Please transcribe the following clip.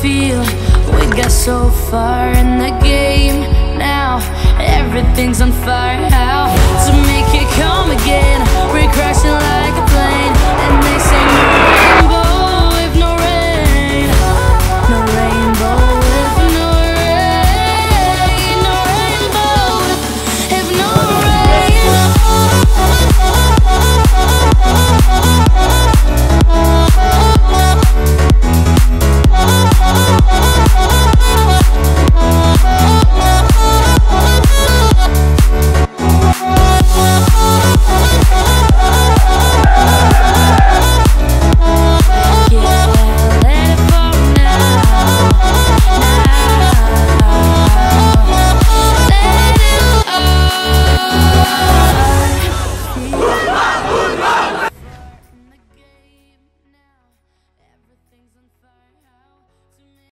feel. We got so far in the game Now. Everything's on fire.